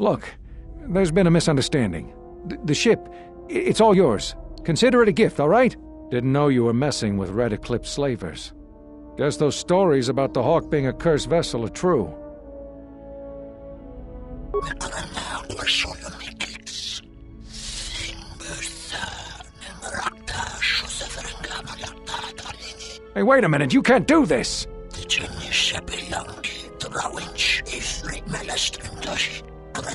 Look, there's been a misunderstanding. Th- the ship, it's all yours. Consider it a gift, all right? Didn't know you were messing with Red Eclipse slavers. Guess those stories about the Hawk being a cursed vessel are true. Hey, wait a minute, you can't do this! If